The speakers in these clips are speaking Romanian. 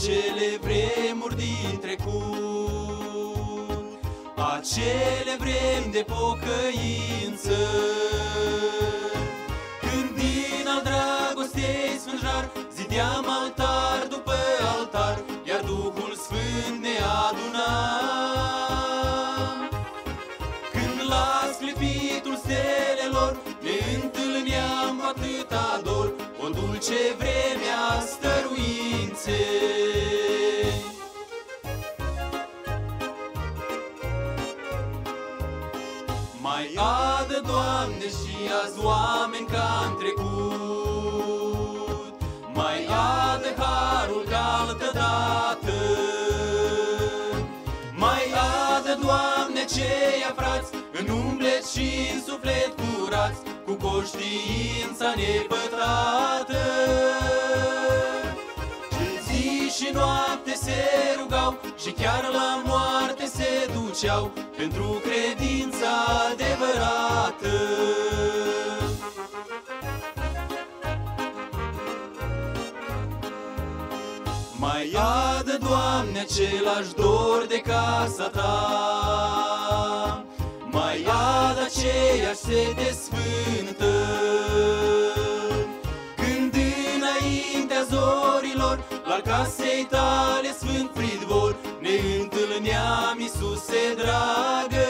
acele vremuri din trecut, acele vremi de pocăință. Când din al dragostei sfânt jar Zideam altar după altar Iar Duhul Sfânt ne aduna. Când la sclipitul stelelor Ne întâlneam cu atâta dor O dulce vreme a stăruinței. Mai adă, Doamne, și azi oameni ca în trecut Doamne, ceia frați În umblet și în suflet curați Cu conștiința nepătrată. Ce zi și noapte se rugau Și chiar la moarte se duceau Pentru credința adevărată. Mai adă, Doamne, același dor de casa Ta. Mai adă aceeași sete sfântă Când înaintea zorilor La casei tale sfânt pridvor Ne întâlneam, Iisuse dragă.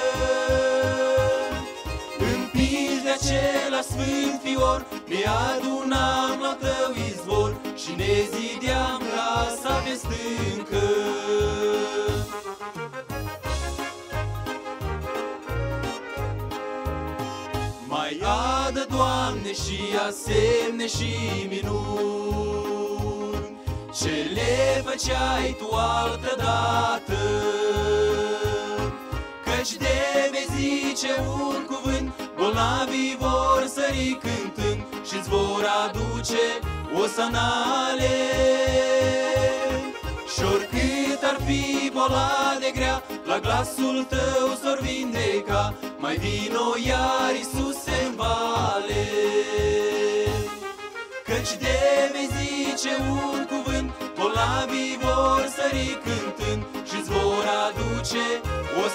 Împins de acela sfânt fior Ne adunam la tău izvor Și ne zideam casa pe stâncă Doamne, și asemne și minuni. Ce le făceai Tu altă dată? Căci de vei zice un cuvânt Bolnavii vor sări cântând Și-ți vor aduce o sanale fi boala de grea La glasul tău s-or vindeca Mai vino iar Iisuse în vale. Căci de vei zice un cuvânt Bolnavii vor sări cântând Și-ți vor aduce o